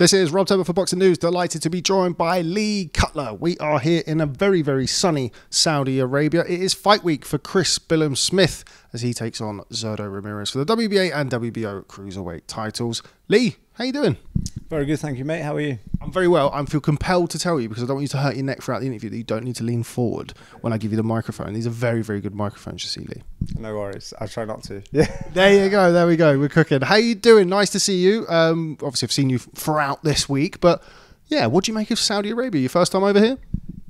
This is Rob Tebbutt for Boxing News. Delighted to be joined by Lee Cutler. We are here in a very, very sunny Saudi Arabia. It is fight week for Chris Billam Smith as he takes on Zurdo Ramirez for the WBA and WBO cruiserweight titles. Lee, how you doing? Very good, thank you, mate. How are you? I'm very well. I feel compelled to tell you because I don't want you to hurt your neck throughout the interview that you don't need to lean forward when I give you the microphone. These are very, very good microphones, you see, Lee. No worries. I try not to. Yeah. There you go. There we go. We're cooking. How you doing? Nice to see you. Um, obviously, I've seen you throughout this week, but yeah, what do you make of Saudi Arabia? Your first time over here?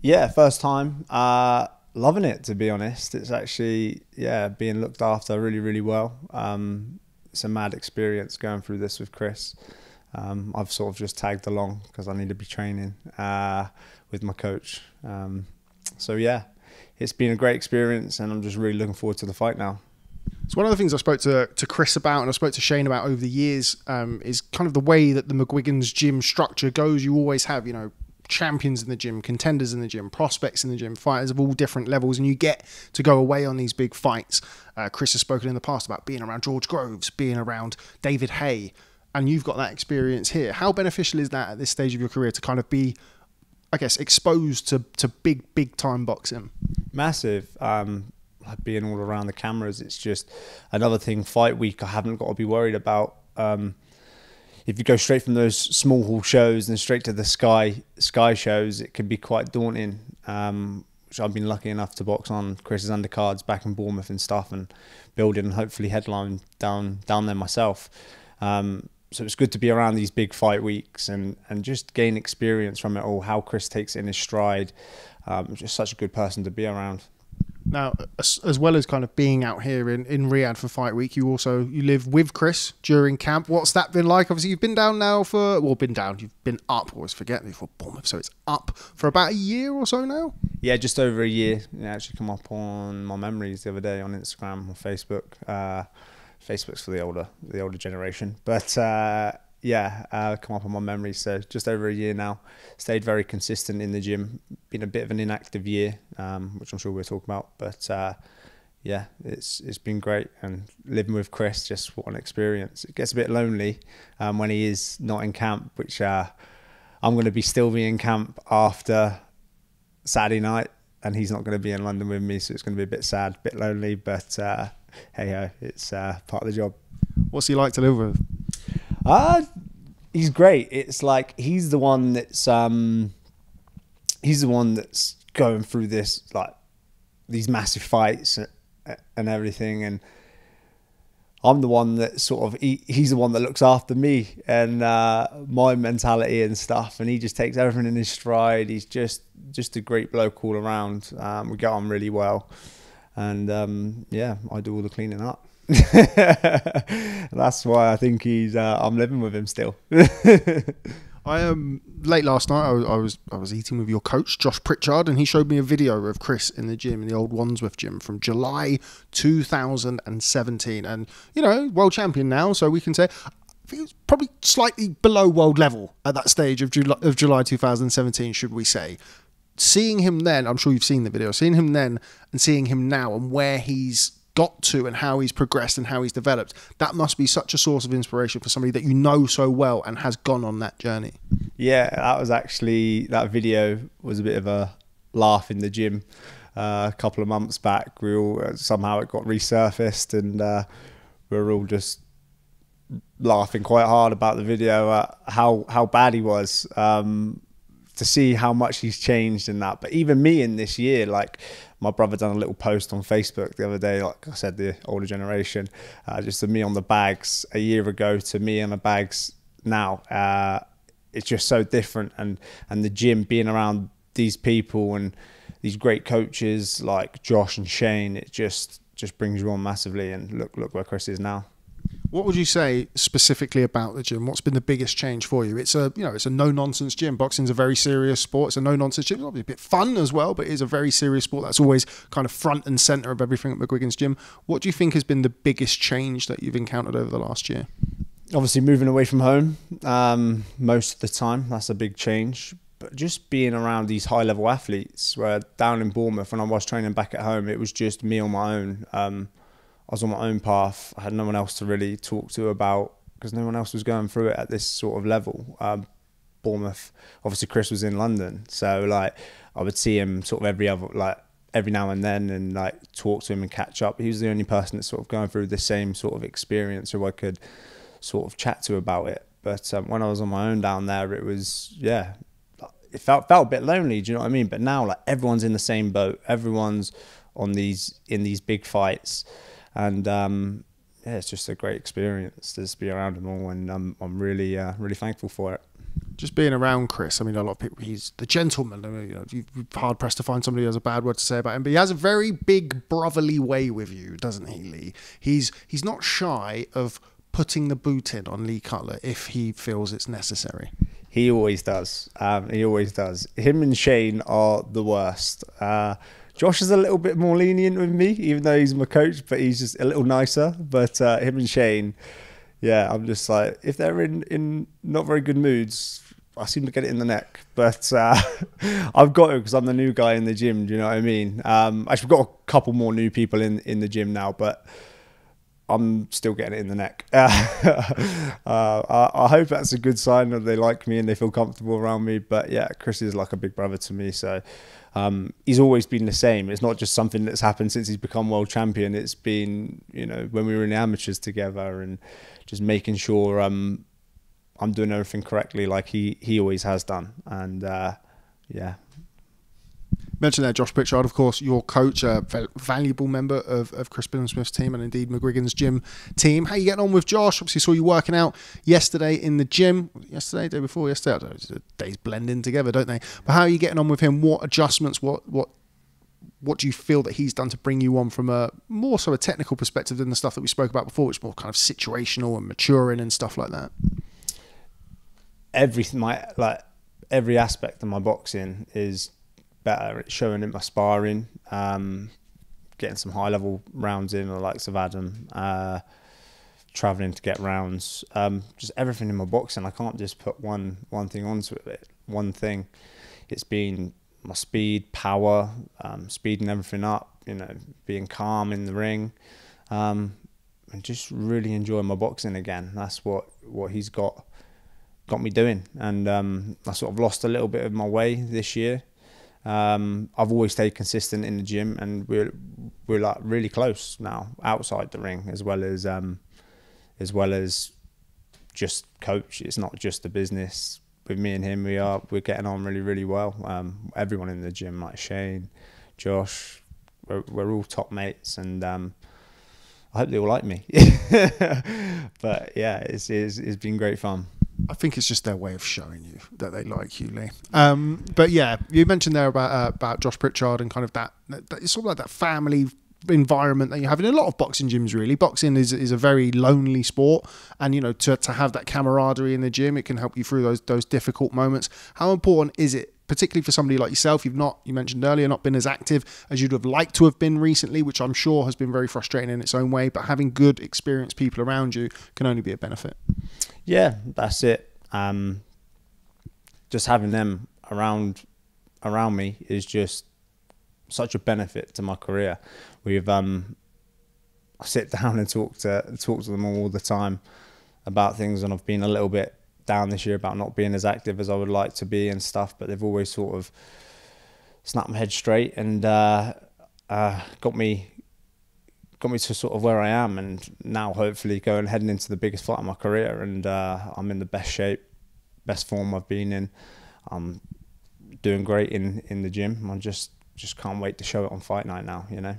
Yeah, first time. Uh, loving it to be honest. It's actually yeah being looked after really really well. Um, it's a mad experience going through this with Chris. Um, I've sort of just tagged along because I need to be training uh, with my coach. Um, so yeah, it's been a great experience, and I'm just really looking forward to the fight now. It's one of the things I spoke to, to Chris about and I spoke to Shane about over the years um, is kind of the way that the McGuigan's gym structure goes. You always have, you know, champions in the gym, contenders in the gym, prospects in the gym, fighters of all different levels, and you get to go away on these big fights. Uh, Chris has spoken in the past about being around George Groves, being around David Haye, and you've got that experience here. How beneficial is that at this stage of your career to kind of be, I guess, exposed to, to big, big time boxing? Massive. Um, like being all around the cameras, it's just another thing. Fight week, I haven't got to be worried about. Um, if you go straight from those small hall shows and straight to the sky sky shows, it can be quite daunting. Um, which I've been lucky enough to box on Chris's undercards back in Bournemouth and stuff, and building and hopefully headline down down there myself. Um, so it's good to be around these big fight weeks and and just gain experience from it all. How Chris takes it in his stride. Um, just such a good person to be around. Now, as, as, well as kind of being out here in, in Riyadh for Fight Week, you also you live with Chris during camp. What's that been like? Obviously, you've been down now for well, been down. You've been up. Always forget me for Bournemouth, so it's up for about a year or so now. Yeah, just over a year. It actually come up on my memories the other day on Instagram or Facebook. Uh, Facebook's for the older the older generation, but. Uh, yeah, uh, come up on my memories. So just over a year now. Stayed very consistent in the gym. Been a bit of an inactive year, um, which I'm sure we'll talk about. But uh, yeah, it's it's been great. And living with Chris, just what an experience. It gets a bit lonely um, when he is not in camp, which uh, I'm going to be still be in camp after Saturday night, and he's not going to be in London with me, so it's going to be a bit sad, a bit lonely. But uh, hey ho, it's uh, part of the job. What's he like to live with? Uh he's great. It's like he's the one that's um he's the one that's going through this like these massive fights and everything and I'm the one that sort of he, he's the one that looks after me and uh, my mentality and stuff, and he just takes everything in his stride. He's just just a great bloke all around. Um, we get on really well, and um, yeah, I do all the cleaning up. That's why I think he's. Uh, I'm living with him still. I um late last night. I was, I was I was eating with your coach Josh Pritchard, and he showed me a video of Chris in the gym in the old Wandsworth gym from July 2017, and you know world champion now, so we can say. It was probably slightly below world level at that stage of July, of July 2017, should we say? Seeing him then, I'm sure you've seen the video. Seeing him then and seeing him now, and where he's got to and how he's progressed and how he's developed, that must be such a source of inspiration for somebody that you know so well and has gone on that journey. Yeah, that was actually that video was a bit of a laugh in the gym uh, a couple of months back. We all uh, somehow it got resurfaced and uh, we were all just laughing quite hard about the video uh, how how bad he was. Um, to see how much he's changed in that. But even me in this year, like my brother done a little post on Facebook the other day, like I said, the older generation, uh, just of me on the bags a year ago to me on the bags now. Uh, it's just so different, and and the gym being around these people and these great coaches like Josh and Shane, it just just brings you on massively. And look look where Chris is now. What would you say specifically about the gym? What's been the biggest change for you? It's a you know it's a no nonsense gym. Boxing's a very serious sport. It's a no nonsense gym. It's obviously a bit fun as well, but it is a very serious sport. That's always kind of front and center of everything at McGuigan's gym. What do you think has been the biggest change that you've encountered over the last year? Obviously, moving away from home um, most of the time. That's a big change. But just being around these high level athletes, where down in Bournemouth when I was training back at home, it was just me on my own. Um, I was on my own path. I had no one else to really talk to about because no one else was going through it at this sort of level. Um, Bournemouth. Obviously, Chris was in London, so like I would see him sort of every other like every now and then and like talk to him and catch up. He was the only person that's sort of going through the same sort of experience who I could sort of chat to about it. But um, when I was on my own down there, it was yeah, it felt felt a bit lonely. Do you know what I mean? But now like everyone's in the same boat. Everyone's on these in these big fights, and um, yeah, it's just a great experience to just be around them all, and I'm I'm really uh, really thankful for it. Just being around Chris, I mean, a lot of people, he's the gentleman. I mean, you know, you're hard pressed to find somebody who has a bad word to say about him, but he has a very big brotherly way with you, doesn't he, Lee? He's he's not shy of putting the boot in on Lee Cutler if he feels it's necessary. He always does. Um, he always does. Him and Shane are the worst. Uh, Josh is a little bit more lenient with me, even though he's my coach, but he's just a little nicer. But uh, him and Shane, yeah, I'm just like if they're in in not very good moods, I seem to get it in the neck. But uh, I've got to because I'm the new guy in the gym. Do you know what I mean? Um, actually, we've got a couple more new people in in the gym now, but. I'm still getting it in the neck. Uh, I, I, hope that's a good sign that they like me and they feel comfortable around me. But yeah, Chris is like a big brother to me. So um, he's always been the same. It's not just something that's happened since he's become world champion. It's been, you know, when we were in the amateurs together and just making sure um, I'm doing everything correctly, like he he always has done. And uh, yeah, mentioned there Josh Pritchard, of course, your coach, a valuable member of, of Chris Billam-Smith's team and indeed McGuigan's gym team. How are you getting on with Josh? Obviously, saw you working out yesterday in the gym. Yesterday, day before yesterday. Know, days blend in together, don't they? But how are you getting on with him? What adjustments? What what what do you feel that he's done to bring you on from a more so a technical perspective than the stuff that we spoke about before, which is more kind of situational and maturing and stuff like that? Everything, my like every aspect of my boxing is better at showing in my sparring, um, getting some high level rounds in, the likes of Adam, uh, traveling to get rounds, um, just everything in my boxing. I can't just put one one thing onto it. One thing, it's been my speed, power, um, speeding everything up. You know, being calm in the ring, um, and just really enjoying my boxing again. That's what what he's got got me doing, and um, I sort of lost a little bit of my way this year. Um, I've always stayed consistent in the gym, and we're we're like really close now outside the ring as well as um, as well as just coach. It's not just a business. With me and him, we are we're getting on really really well. Um, everyone in the gym, like Shane, Josh, we're, we're all top mates, and um, I hope they all like me. but yeah, it's, it's it's been great fun. I think it's just their way of showing you that they like you, Lee. Um, but yeah, you mentioned there about uh, about Josh Pritchard and kind of that, that. It's sort of like that family environment that you have in a lot of boxing gyms. Really, boxing is is a very lonely sport, and you know to to have that camaraderie in the gym, it can help you through those those difficult moments. How important is it particularly for somebody like yourself, you've not, you mentioned earlier, not been as active as you'd have liked to have been recently, which I'm sure has been very frustrating in its own way. But having good, experienced people around you can only be a benefit. Yeah, that's it. Um, just having them around around me is just such a benefit to my career. We've um, I sit down and talk to talk to them all the time about things, and I've been a little bit down this year about not being as active as I would like to be and stuff, but they've always sort of snapped my head straight and uh, uh, got me got me to sort of where I am, and now hopefully going heading into the biggest fight of my career, and uh, I'm in the best shape, best form I've been in. I'm doing great in in the gym. I just just can't wait to show it on fight night now. You know.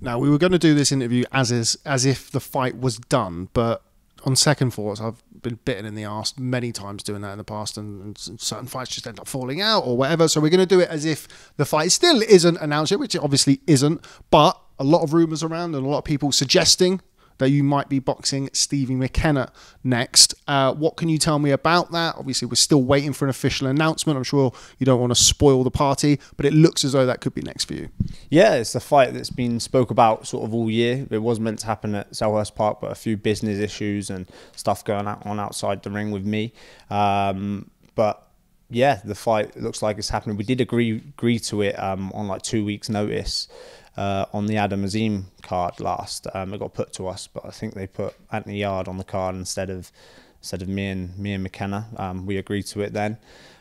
Now we were going to do this interview as is as if the fight was done, but on second thoughts, I've been bitten in the ass many times doing that in the past, and, and certain fights just end up falling out or whatever. So we're going to do it as if the fight still isn't announced yet, which it obviously isn't. But a lot of rumours around and a lot of people suggesting that you might be boxing Stevie McKenna next. Uh, what can you tell me about that? Obviously, we're still waiting for an official announcement. I'm sure you don't want to spoil the party, but it looks as though that could be next for you. Yeah, it's a fight that's been spoke about sort of all year. It was meant to happen at Selhurst Park, but a few business issues and stuff going on outside the ring with me. Um, but yeah, the fight looks like it's happening. We did agree agree to it um, on like two weeks' notice uh, on the Adam Azim card last. Um, it got put to us, but I think they put Anthony Yarde on the card instead of instead of me and me and McKenna. Um, we agreed to it then.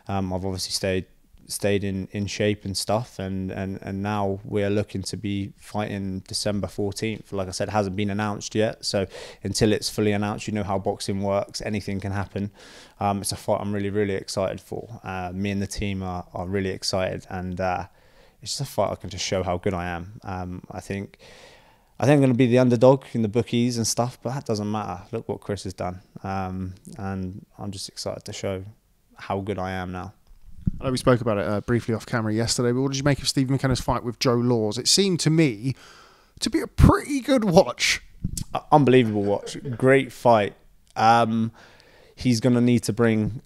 Um, I've obviously stayed stayed in, in shape and stuff and, and, and now we're looking to be fighting December 14th like I said hasn't been announced yet so until it's fully announced you know how boxing works anything can happen um, it's a fight I'm really really excited for uh, me and the team are, are really excited and uh, it's just a fight I can just show how good I am um, I think I think I'm going to be the underdog in the bookies and stuff but that doesn't matter look what Chris has done um, and I'm just excited to show how good I am now I know we spoke about it uh, briefly off camera yesterday, but what did you make of Steve McKenna's fight with Joe Laws? It seemed to me to be a pretty good watch. Unbelievable watch. Great fight. Um, he's going to need to bring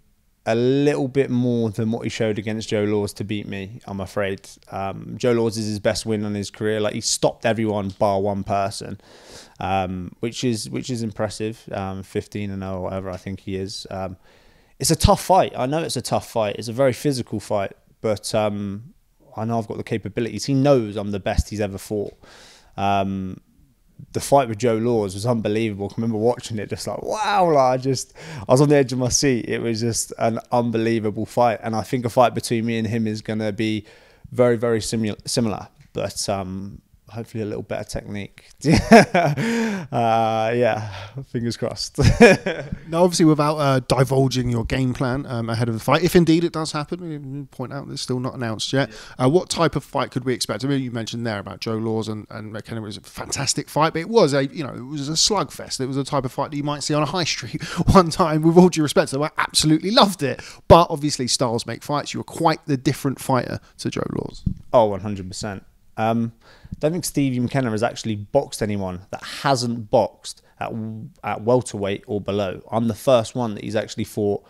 a little bit more than what he showed against Joe Laws to beat me, I'm afraid. Um, Joe Laws is his best win in his career. Like he stopped everyone bar one person, um, which is which is impressive. Um, 15 and 0 or whatever I think he is. Um, it's a tough fight. I know it's a tough fight. It's a very physical fight, but um, I know I've got the capabilities. He knows I'm the best he's ever fought. Um, the fight with Joe Laws was unbelievable. I remember watching it, just like wow, like I just I was on the edge of my seat. It was just an unbelievable fight, and I think a fight between me and him is going to be very, very similar. Similar, but um, hopefully a little better technique. uh, yeah, fingers crossed. now, obviously, without uh, divulging your game plan um, ahead of the fight, if indeed it does happen, we point out it's still not announced yet. Uh, what type of fight could we expect? I mean, you mentioned there about Joe Laws and, and McKenna was a fantastic fight, but it was a you know it was a slugfest. It was a type of fight that you might see on a high street one time. With all due respect, so I absolutely loved it. But obviously, styles make fights. You were quite the different fighter to Joe Laws. Oh, one hundred percent. Um, don't think Stevie McKenna has actually boxed anyone that hasn't boxed at, at welterweight or below. I'm the first one that he's actually fought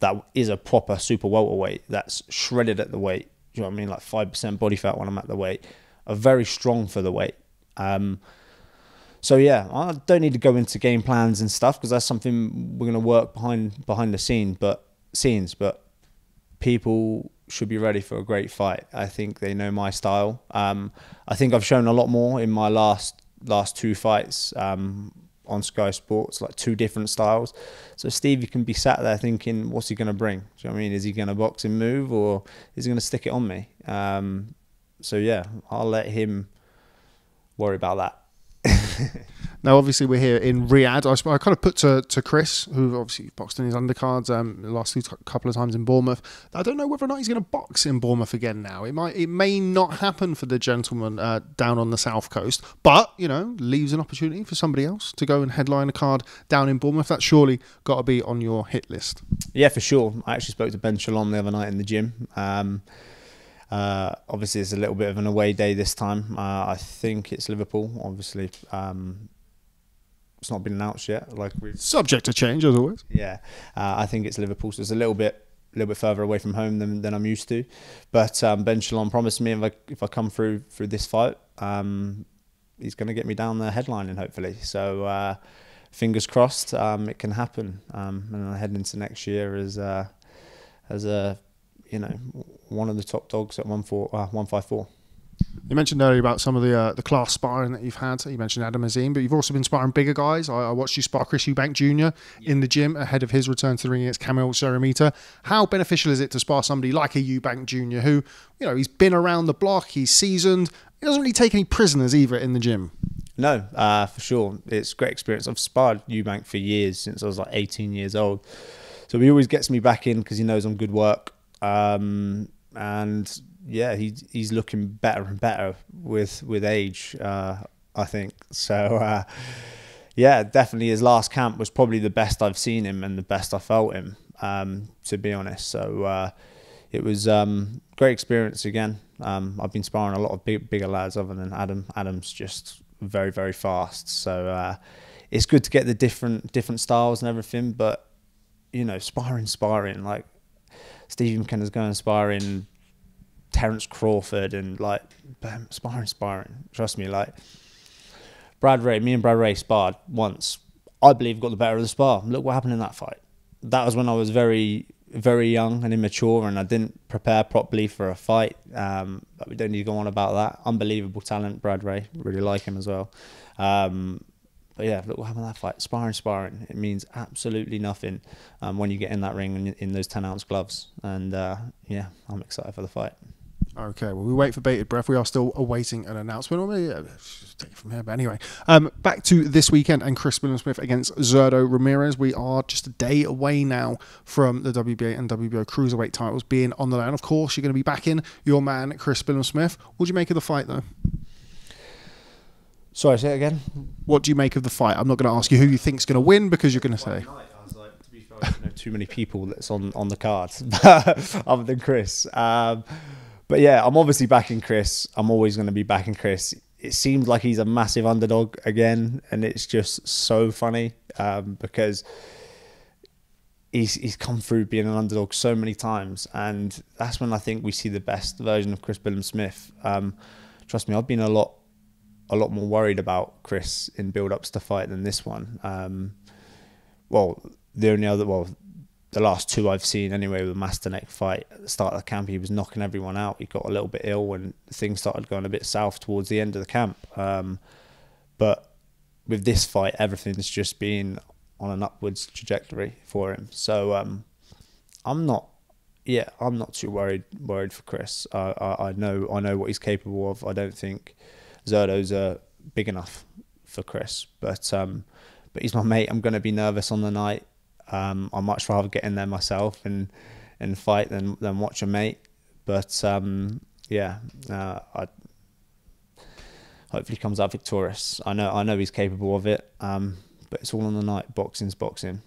that is a proper super welterweight that's shredded at the weight. Do you know what I mean? Like 5% body fat when I'm at the weight. Are very strong for the weight. Um, so yeah, I don't need to go into game plans and stuff because that's something we're going to work behind behind the scene, but scenes. But people should be ready for a great fight. I think they know my style. Um, I think I've shown a lot more in my last last two fights um, on Sky Sports, like two different styles. So Steve, you can be sat there thinking, what's he going to bring? Do you know what I mean? Is he going to box and move, or is he going to stick it on me? Um, so yeah, I'll let him worry about that. Now, obviously, we're here in Riyadh. I, I, kind of put to, to Chris, who obviously boxed in his undercards um, the last couple of times in Bournemouth. I don't know whether or not he's going to box in Bournemouth again now. It might, it may not happen for the gentleman uh, down on the south coast, but you know, leaves an opportunity for somebody else to go and headline a card down in Bournemouth. That's surely got to be on your hit list. Yeah, for sure. I actually spoke to Ben Shalom the other night in the gym. Um, uh, obviously, it's a little bit of an away day this time. Uh, I think it's Liverpool. Obviously, um, it's not been announced yet. Like we subject to change as always. Yeah, uh, I think it's Liverpool, so it's a little bit a little bit further away from home than, than I'm used to. But um, Ben Shalom promised me if I if I come through through this fight, um, he's going to get me down there headlining hopefully. So uh, fingers crossed, um, it can happen. Um, and I head into next year as uh, as a you know one of the top dogs at one four uh, one five four. You mentioned earlier about some of the uh, the class sparring that you've had. You mentioned Adam Azim, but you've also been sparring bigger guys. I, I watched you spar Chris Eubank Jr. Yeah. in the gym ahead of his return to the ring against Kamil Szeremeta. How beneficial is it to spar somebody like a Eubank Jr. who, you know, he's been around the block, he's seasoned, he doesn't really take any prisoners either in the gym. No, uh, for sure. It's great experience. I've sparred Eubank for years since I was like 18 years old. So he always gets me back in because he knows I'm good work. Um, and yeah, he, he's looking better and better with with age. Uh, I think so. Uh, yeah, definitely. His last camp was probably the best I've seen him and the best I felt him. Um, to be honest, so uh, it was um, great experience again. Um, I've been sparring a lot of big, bigger lads other than Adam. Adam's just very very fast, so uh, it's good to get the different different styles and everything. But you know, sparring, sparring like Stevie McKenna's going sparring Terence Crawford and like sparring, sparring. Trust me, like Brad Rea, me and Brad Rea sparred once. I believe got the better of the spar. Look what happened in that fight. That was when I was very, very young and immature, and I didn't prepare properly for a fight. Um, but we don't need to go on about that. Unbelievable talent, Brad Rea. Really like him as well. Um, but yeah, look what happened in that fight. Sparring, sparring. It means absolutely nothing um, when you get in that ring in, those 10 ounce gloves. And uh, yeah, I'm excited for the fight. Okay, well, we wait for bated breath. We are still awaiting an announcement. Or maybe yeah, take it from here. But anyway, um, back to this weekend and Chris Billam-Smith against Zurdo Ramirez. We are just a day away now from the WBA and WBO cruiserweight titles being on the line. Of course, you're going to be backing your man Chris Billam-Smith. What do you make of the fight, though? Sorry, say it again. What do you make of the fight? I'm not going to ask you who you think's going to win because you're going to say. To be fair, I don't know too many people that's on on the card other than Chris. Um, but yeah, I'm obviously backing Chris. I'm always going to be backing Chris. It seems like he's a massive underdog again, and it's just so funny um, because he's he's come through being an underdog so many times, and that's when I think we see the best version of Chris Billam-Smith. Um, trust me, I've been a lot a lot more worried about Chris in build-ups to fight than this one. Um, well, the only other well the last two I've seen anyway with Masternak fight at the start of the camp he was knocking everyone out. He got a little bit ill and things started going a bit south towards the end of the camp. Um, but with this fight everything's just been on an upwards trajectory for him. So um, I'm not yeah I'm not too worried worried for Chris. I, I, I know I know what he's capable of. I don't think Zurdo's uh, big enough for Chris but um, but he's my mate. I'm going to be nervous on the night um, I much rather get in there myself and and fight than than watch a mate. But um, yeah, uh, I hopefully comes out victorious. I know I know he's capable of it. Um, but it's all on the night. Boxing's boxing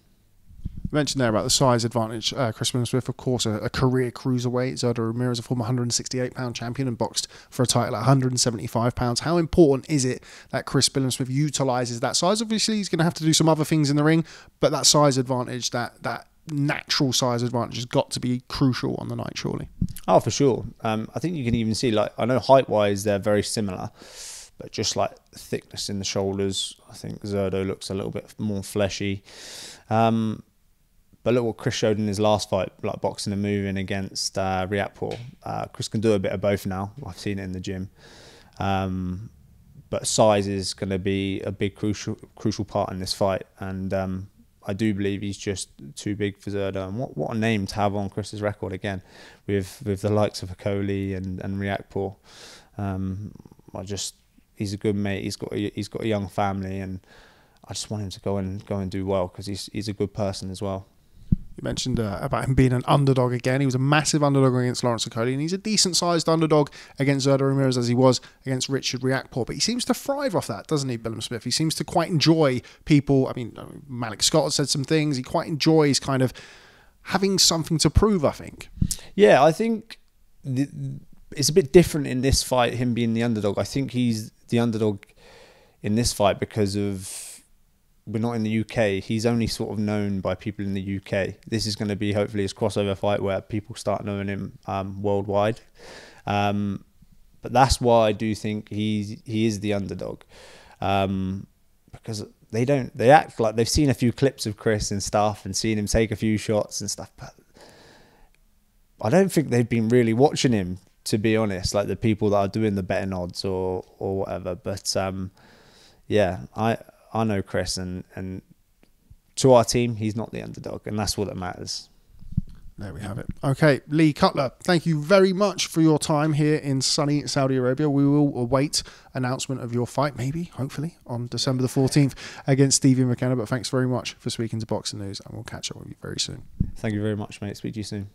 mentioned there about the size advantage. Uh, Chris Billam-Smith, of course, a, a, career cruiserweight. Zurdo Ramirez, a former 168 pound champion and boxed for a title at 175 pounds. How important is it that Chris Billam-Smith utilizes that size? Obviously, he's going to have to do some other things in the ring, but that size advantage, that that natural size advantage, has got to be crucial on the night, surely. Oh, for sure. Um, I think you can even see, like, I know height wise they're very similar but just like thickness in the shoulders, I think Zurdo looks a little bit more fleshy. Um, but look what Chris showed in his last fight, like boxing and moving against uh, Riakporhe. Uh, Chris can do a bit of both now. I've seen it in the gym. Um, but size is going to be a big crucial crucial part in this fight, and um, I do believe he's just too big for Zurdo. And what, what a name to have on Chris's record again, with with the likes of Okolie and and Riakporhe. Um, I just he's a good mate. He's got a, he's got a young family, and I just want him to go and go and do well because he's he's a good person as well. You mentioned uh, about him being an underdog again. He was a massive underdog against Lawrence Okolie, and he's a decent sized underdog against Zurdo Ramirez as he was against Richard Riakporhe. But he seems to thrive off that, doesn't he, Billam-Smith? He seems to quite enjoy people. I mean, Malik Scott said some things. He quite enjoys kind of having something to prove, I think. Yeah, I think the, it's a bit different in this fight, him being the underdog. I think he's the underdog in this fight because of we're not in the UK. He's only sort of known by people in the UK. This is going to be hopefully his crossover fight where people start knowing him um, worldwide. Um, but that's why I do think he's he is the underdog, um, because they don't they act like they've seen a few clips of Chris and stuff and seen him take a few shots and stuff, but I don't think they've been really watching him to be honest. Like the people that are doing the betting odds or or whatever, but um, yeah, I I know Chris, and and to our team, he's not the underdog, and that's all that matters. There we have it. Okay, Lee Cutler, thank you very much for your time here in sunny Saudi Arabia. We will await announcement of your fight, maybe, hopefully, on December the 14th against Stevie McKenna. But thanks very much for speaking to Boxing News, and we'll catch up with you very soon. Thank you very much, mate. Speak to you soon.